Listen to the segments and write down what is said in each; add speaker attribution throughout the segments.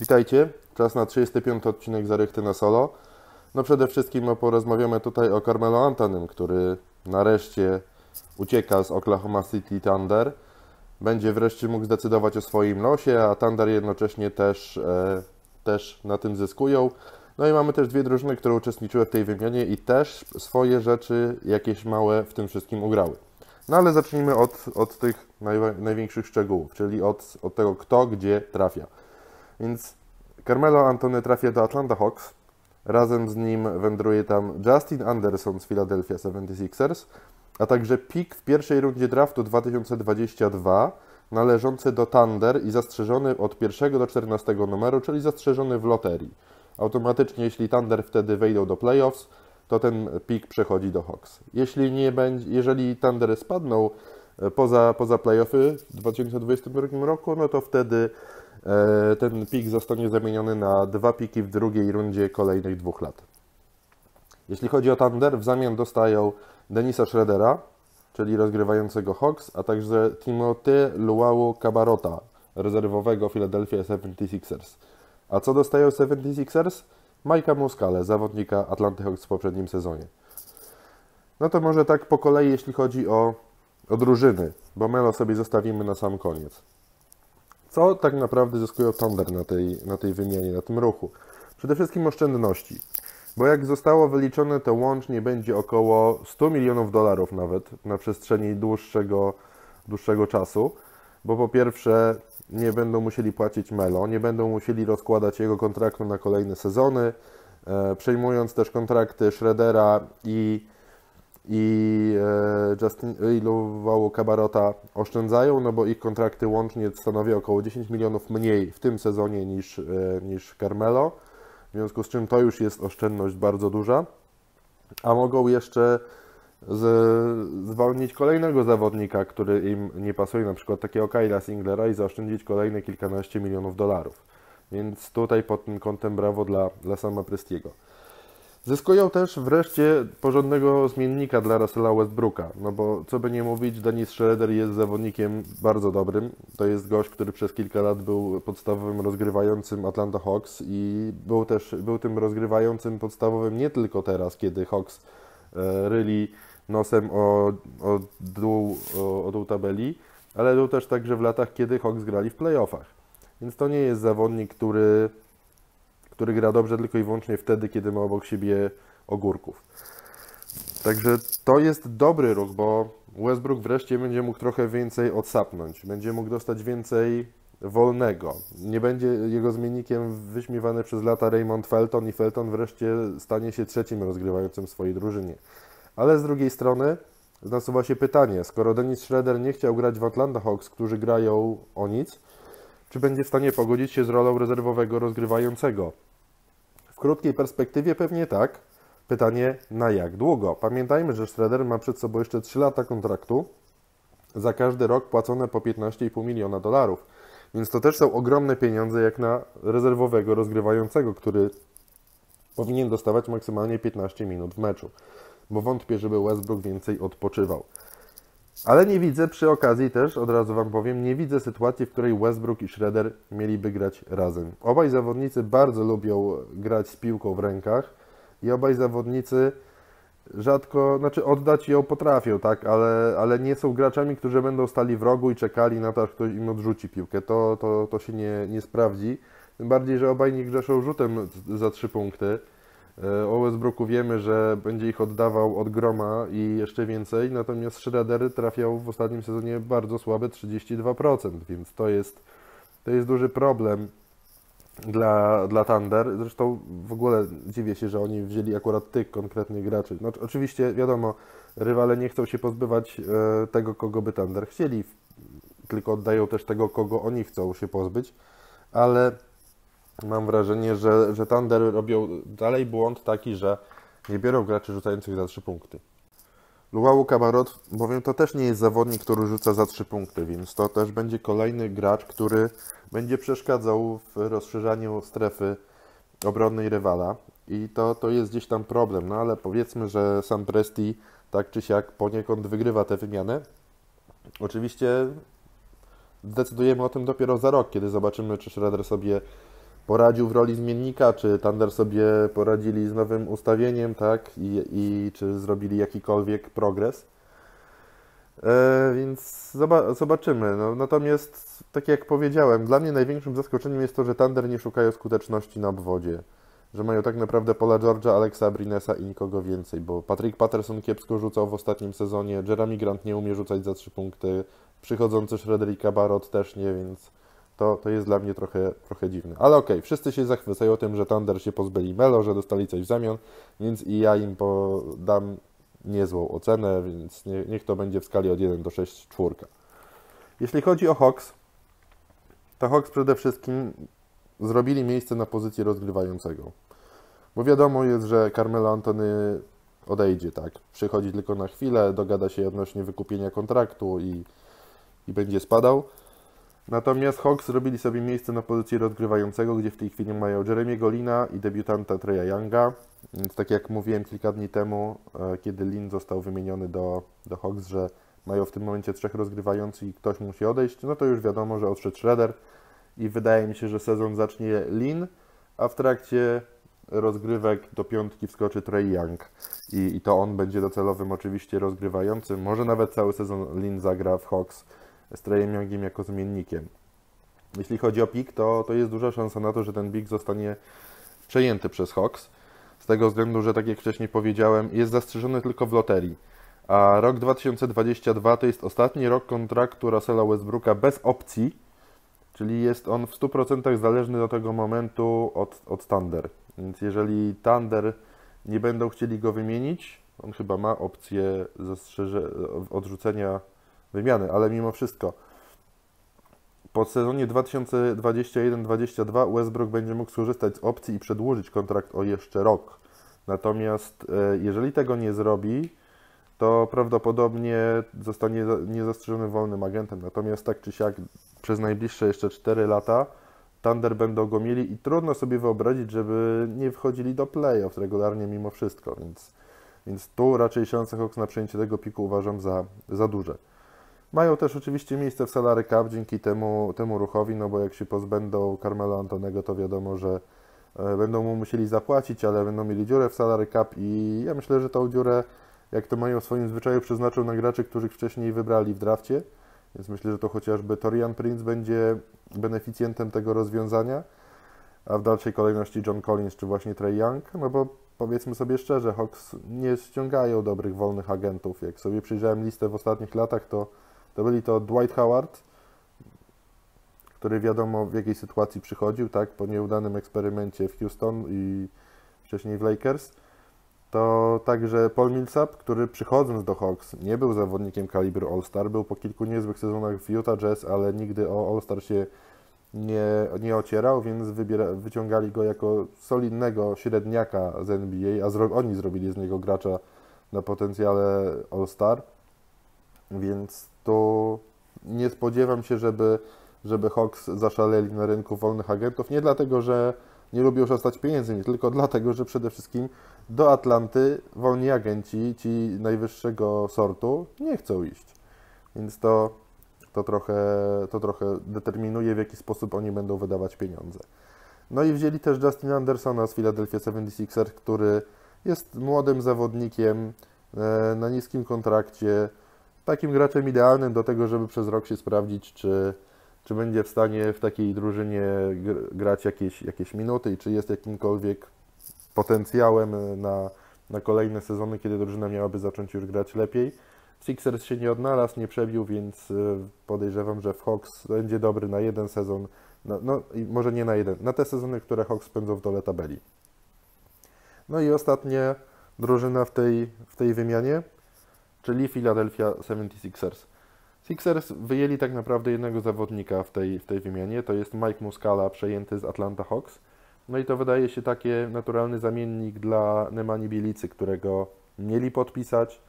Speaker 1: Witajcie, czas na 35 odcinek Zarychty na solo. No przede wszystkim no, porozmawiamy tutaj o Carmelo Antonym, który nareszcie ucieka z Oklahoma City Thunder. Będzie wreszcie mógł zdecydować o swoim losie, a Thunder jednocześnie też, e, też na tym zyskują. No i mamy też dwie drużyny, które uczestniczyły w tej wymianie i też swoje rzeczy jakieś małe w tym wszystkim ugrały. No ale zacznijmy od, od tych naj, największych szczegółów, czyli od, od tego kto gdzie trafia. Więc Carmelo Antony trafia do Atlanta Hawks. Razem z nim wędruje tam Justin Anderson z Philadelphia 76ers, a także pick w pierwszej rundzie draftu 2022 należący do Thunder i zastrzeżony od 1 do 14 numeru, czyli zastrzeżony w loterii. Automatycznie, jeśli Thunder wtedy wejdą do playoffs, to ten pick przechodzi do Hawks. Jeśli nie będzie, jeżeli Thunder spadną e, poza, poza playoffy w 2022 roku, no to wtedy ten pik zostanie zamieniony na dwa piki w drugiej rundzie kolejnych dwóch lat. Jeśli chodzi o Thunder, w zamian dostają Denisa Schroedera, czyli rozgrywającego Hawks, a także Timothy Luau Cabarota, rezerwowego Philadelphia 76ers. A co dostają 76ers? Majka Muscale, zawodnika Atlanty Hawks w poprzednim sezonie. No to może tak po kolei, jeśli chodzi o, o drużyny, bo Melo sobie zostawimy na sam koniec. Co tak naprawdę zyskują Thunder na tej, na tej wymianie, na tym ruchu? Przede wszystkim oszczędności, bo jak zostało wyliczone, to łącznie będzie około 100 milionów dolarów nawet na przestrzeni dłuższego, dłuższego czasu, bo po pierwsze nie będą musieli płacić Melo, nie będą musieli rozkładać jego kontraktu na kolejne sezony, e, przejmując też kontrakty Schroedera i, i Justin Iluwało Cabarota oszczędzają, no bo ich kontrakty łącznie stanowią około 10 milionów mniej w tym sezonie niż, e, niż Carmelo, w związku z czym to już jest oszczędność bardzo duża, a mogą jeszcze z, zwolnić kolejnego zawodnika, który im nie pasuje, na przykład takiego Kyla Singlera i zaoszczędzić kolejne kilkanaście milionów dolarów. Więc tutaj pod tym kątem brawo dla, dla sama Prestiego. Zyskują też wreszcie porządnego zmiennika dla Russella Westbrooka, no bo co by nie mówić, Dennis Schroeder jest zawodnikiem bardzo dobrym. To jest gość, który przez kilka lat był podstawowym rozgrywającym Atlanta Hawks i był też był tym rozgrywającym podstawowym nie tylko teraz, kiedy Hawks e, ryli nosem o, o, dół, o, o dół tabeli, ale był też także w latach, kiedy Hawks grali w playoffach. Więc to nie jest zawodnik, który, który gra dobrze tylko i wyłącznie wtedy, kiedy ma obok siebie ogórków. Także to jest dobry ruch, bo Westbrook wreszcie będzie mógł trochę więcej odsapnąć, będzie mógł dostać więcej wolnego. Nie będzie jego zmiennikiem wyśmiewany przez lata Raymond Felton i Felton wreszcie stanie się trzecim rozgrywającym swojej drużynie. Ale z drugiej strony nasuwa się pytanie, skoro Dennis Schroeder nie chciał grać w Atlanta Hawks, którzy grają o nic, czy będzie w stanie pogodzić się z rolą rezerwowego rozgrywającego? W krótkiej perspektywie pewnie tak. Pytanie, na jak długo? Pamiętajmy, że Schroeder ma przed sobą jeszcze 3 lata kontraktu, za każdy rok płacone po 15,5 miliona dolarów. Więc to też są ogromne pieniądze jak na rezerwowego rozgrywającego, który powinien dostawać maksymalnie 15 minut w meczu bo wątpię, żeby Westbrook więcej odpoczywał. Ale nie widzę przy okazji też, od razu Wam powiem, nie widzę sytuacji, w której Westbrook i Schroeder mieliby grać razem. Obaj zawodnicy bardzo lubią grać z piłką w rękach i obaj zawodnicy rzadko, znaczy oddać ją potrafią, tak, ale, ale nie są graczami, którzy będą stali w rogu i czekali na to, aż ktoś im odrzuci piłkę. To, to, to się nie, nie sprawdzi. Tym bardziej, że obaj nie grzeszą rzutem za trzy punkty. E, o Westbrooku wiemy, że będzie ich oddawał od groma i jeszcze więcej, natomiast Schroeder trafiał w ostatnim sezonie bardzo słabe 32%, więc to jest, to jest duży problem dla, dla Thunder. Zresztą w ogóle dziwię się, że oni wzięli akurat tych konkretnych graczy. No, oczywiście wiadomo, rywale nie chcą się pozbywać e, tego, kogo by Thunder chcieli, tylko oddają też tego, kogo oni chcą się pozbyć, ale mam wrażenie, że, że Thunder robią dalej błąd taki, że nie biorą graczy rzucających za 3 punkty. Luau Kabarot, bowiem to też nie jest zawodnik, który rzuca za 3 punkty, więc to też będzie kolejny gracz, który będzie przeszkadzał w rozszerzaniu strefy obronnej rywala. I to, to jest gdzieś tam problem, no ale powiedzmy, że sam Presti tak czy siak poniekąd wygrywa tę wymianę. Oczywiście zdecydujemy o tym dopiero za rok, kiedy zobaczymy, czy Schroeder sobie poradził w roli zmiennika, czy Thunder sobie poradzili z nowym ustawieniem, tak, i, i czy zrobili jakikolwiek progres. E, więc zobaczymy. No, natomiast, tak jak powiedziałem, dla mnie największym zaskoczeniem jest to, że Thunder nie szukają skuteczności na obwodzie. Że mają tak naprawdę Pola George'a, Alexa Brinesa i nikogo więcej, bo Patrick Patterson kiepsko rzucał w ostatnim sezonie, Jeremy Grant nie umie rzucać za trzy punkty, przychodzący Frederica Barrot też nie, więc to, to jest dla mnie trochę, trochę dziwne. Ale okej, okay, wszyscy się zachwycają tym, że Thunder się pozbyli Melo, że dostali coś w zamian, więc i ja im podam niezłą ocenę, więc nie, niech to będzie w skali od 1 do 6 czwórka. Jeśli chodzi o Hawks, to Hawks przede wszystkim zrobili miejsce na pozycji rozgrywającego. Bo wiadomo jest, że Carmelo Antony odejdzie, tak? Przychodzi tylko na chwilę, dogada się odnośnie wykupienia kontraktu i, i będzie spadał. Natomiast Hawks zrobili sobie miejsce na pozycji rozgrywającego, gdzie w tej chwili mają Jeremiego Lina i debiutanta Treya Younga. Więc tak jak mówiłem kilka dni temu, e, kiedy Lin został wymieniony do, do Hawks, że mają w tym momencie trzech rozgrywających i ktoś musi odejść, no to już wiadomo, że odszedł Shredder i wydaje mi się, że sezon zacznie Lin, a w trakcie rozgrywek do piątki wskoczy Trey Young I, i to on będzie docelowym oczywiście rozgrywającym. Może nawet cały sezon Lin zagra w Hawks z Treyem Youngiem jako zmiennikiem. Jeśli chodzi o pik, to, to jest duża szansa na to, że ten pik zostanie przejęty przez Hawks. Z tego względu, że tak jak wcześniej powiedziałem, jest zastrzeżony tylko w loterii. A rok 2022 to jest ostatni rok kontraktu Russella Westbrooka bez opcji, czyli jest on w 100% zależny do tego momentu od, od Thunder. Więc jeżeli Thunder nie będą chcieli go wymienić, on chyba ma opcję zastrzeże, odrzucenia wymiany, ale mimo wszystko po sezonie 2021-2022 Westbrook będzie mógł skorzystać z opcji i przedłużyć kontrakt o jeszcze rok. Natomiast e, jeżeli tego nie zrobi, to prawdopodobnie zostanie niezastrzeżony wolnym agentem. Natomiast tak czy siak przez najbliższe jeszcze 4 lata Thunder będą go mieli i trudno sobie wyobrazić, żeby nie wchodzili do playoff regularnie mimo wszystko, więc, więc tu raczej szanse Hawks na przejęcie tego piku uważam za, za duże. Mają też oczywiście miejsce w salary cap dzięki temu, temu ruchowi, no bo jak się pozbędą Carmelo Antonego, to wiadomo, że e, będą mu musieli zapłacić, ale będą mieli dziurę w salary cap i ja myślę, że tą dziurę, jak to mają w swoim zwyczaju, przeznaczą na graczy, których wcześniej wybrali w drafcie, więc myślę, że to chociażby Torian Prince będzie beneficjentem tego rozwiązania, a w dalszej kolejności John Collins czy właśnie Trey Young, no bo powiedzmy sobie szczerze, Hawks nie ściągają dobrych wolnych agentów. Jak sobie przyjrzałem listę w ostatnich latach, to to byli to Dwight Howard, który wiadomo w jakiej sytuacji przychodził, tak, po nieudanym eksperymencie w Houston i wcześniej w Lakers. To także Paul Millsap, który przychodząc do Hawks nie był zawodnikiem kalibru All-Star, był po kilku niezłych sezonach w Utah Jazz, ale nigdy o All-Star się nie, nie ocierał, więc wybiera, wyciągali go jako solidnego średniaka z NBA, a zro, oni zrobili z niego gracza na potencjale All-Star. Więc tu nie spodziewam się, żeby, żeby Hawks zaszaleli na rynku wolnych agentów. Nie dlatego, że nie lubią szastać pieniędzy, tylko dlatego, że przede wszystkim do Atlanty wolni agenci, ci najwyższego sortu, nie chcą iść. Więc to, to, trochę, to trochę determinuje, w jaki sposób oni będą wydawać pieniądze. No i wzięli też Justin Andersona z Philadelphia 76ers, który jest młodym zawodnikiem e, na niskim kontrakcie, takim graczem idealnym do tego, żeby przez rok się sprawdzić, czy, czy będzie w stanie w takiej drużynie grać jakieś, jakieś minuty i czy jest jakimkolwiek potencjałem na, na kolejne sezony, kiedy drużyna miałaby zacząć już grać lepiej. Sixers się nie odnalazł, nie przebił, więc e, podejrzewam, że w Hawks będzie dobry na jeden sezon, no, no może nie na jeden, na te sezony, które Hawks spędzą w dole tabeli. No i ostatnia drużyna w tej, w tej wymianie czyli Philadelphia 76ers. Sixers wyjęli tak naprawdę jednego zawodnika w tej, w tej wymianie, to jest Mike Muscala przejęty z Atlanta Hawks. No i to wydaje się taki naturalny zamiennik dla Nemani Bielicy, którego mieli podpisać,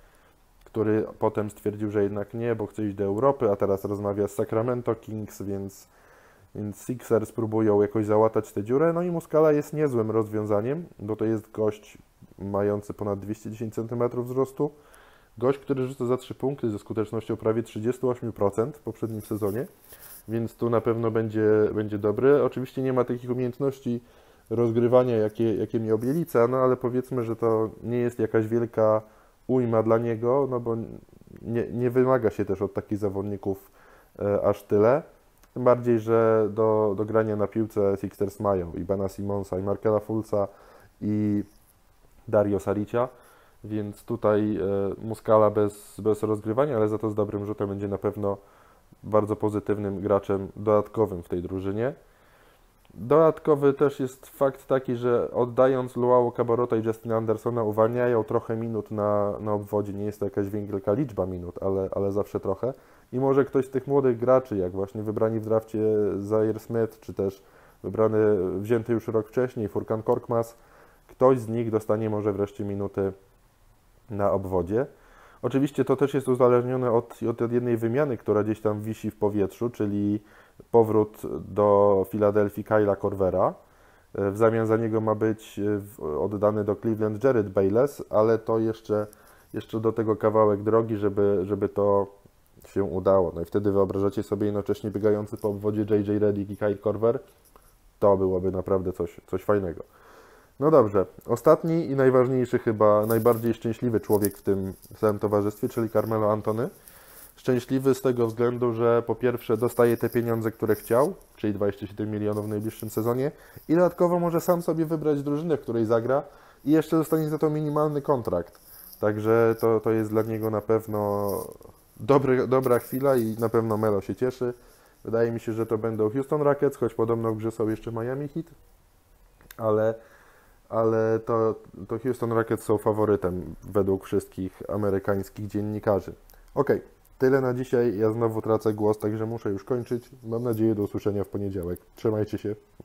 Speaker 1: który potem stwierdził, że jednak nie, bo chce iść do Europy, a teraz rozmawia z Sacramento Kings, więc, więc Sixers próbują jakoś załatać tę dziurę. No i Muscala jest niezłym rozwiązaniem, bo to jest gość mający ponad 210 cm wzrostu, Gość, który rzuca za 3 punkty ze skutecznością prawie 38% w poprzednim sezonie, więc tu na pewno będzie, będzie dobry. Oczywiście nie ma takich umiejętności rozgrywania, jakie, jakie miał Bielica, no ale powiedzmy, że to nie jest jakaś wielka ujma dla niego, no bo nie, nie wymaga się też od takich zawodników e, aż tyle. Tym bardziej, że do, do grania na piłce Sixers mają i Bana Simonsa, i Markela Fulsa, i Dario Saricia, więc tutaj e, Muscala bez, bez rozgrywania, ale za to z dobrym rzutem będzie na pewno bardzo pozytywnym graczem dodatkowym w tej drużynie. Dodatkowy też jest fakt taki, że oddając Luau Cabarota i Justina Andersona uwalniają trochę minut na, na obwodzie. Nie jest to jakaś wielka liczba minut, ale, ale zawsze trochę. I może ktoś z tych młodych graczy, jak właśnie wybrani w drafcie Zaire Smith, czy też wybrany, wzięty już rok wcześniej Furkan Korkmaz, ktoś z nich dostanie może wreszcie minuty na obwodzie. Oczywiście to też jest uzależnione od, od jednej wymiany, która gdzieś tam wisi w powietrzu, czyli powrót do Filadelfii Kyla Corvera. W zamian za niego ma być e, oddany do Cleveland Jared Bayless, ale to jeszcze, jeszcze do tego kawałek drogi, żeby, żeby to się udało. No i wtedy wyobrażacie sobie jednocześnie biegający po obwodzie JJ Redick i Kyle Corver. To byłoby naprawdę coś, coś fajnego. No dobrze, ostatni i najważniejszy chyba, najbardziej szczęśliwy człowiek w tym całym towarzystwie, czyli Carmelo Antony. Szczęśliwy z tego względu, że po pierwsze dostaje te pieniądze, które chciał, czyli 27 milionów w najbliższym sezonie i dodatkowo może sam sobie wybrać drużynę, w której zagra i jeszcze dostanie za to minimalny kontrakt. Także to, to jest dla niego na pewno dobry, dobra chwila i na pewno Melo się cieszy. Wydaje mi się, że to będą Houston Rockets, choć podobno w grze są jeszcze Miami Heat, ale, ale to, to Houston Rockets są faworytem według wszystkich amerykańskich dziennikarzy. Ok, tyle na dzisiaj. Ja znowu tracę głos, także muszę już kończyć. Mam nadzieję do usłyszenia w poniedziałek. Trzymajcie się.